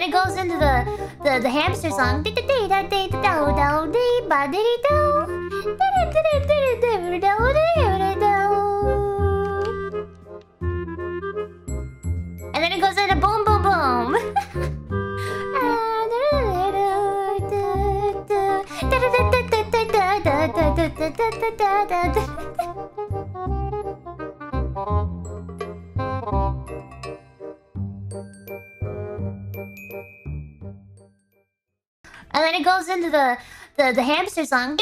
then it goes into the the, the hamster song. And then it goes into boom boom boom. And then it goes into the the, the hamster song.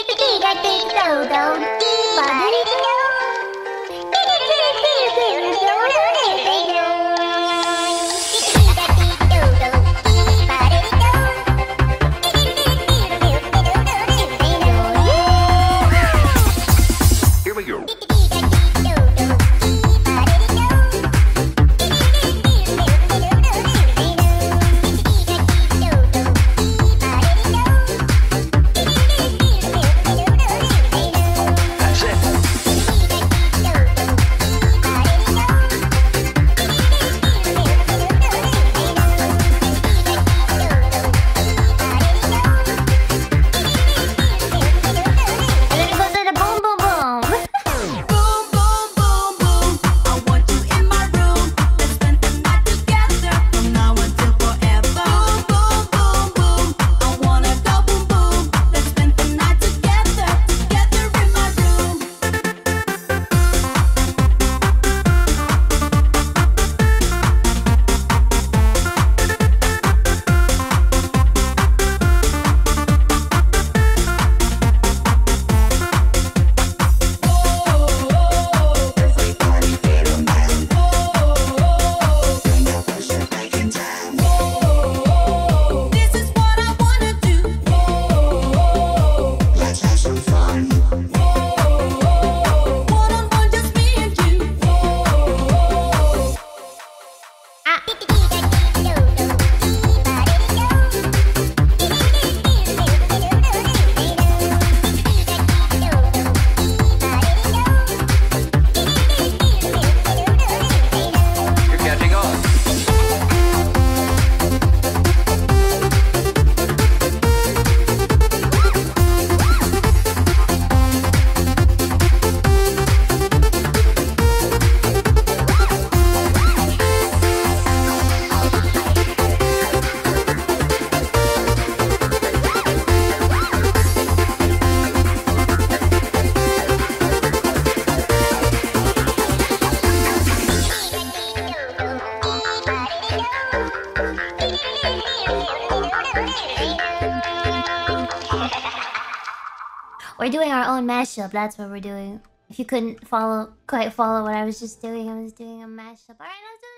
We're doing our own mashup. That's what we're doing. If you couldn't follow, quite follow what I was just doing, I was doing a mashup. All right, let's do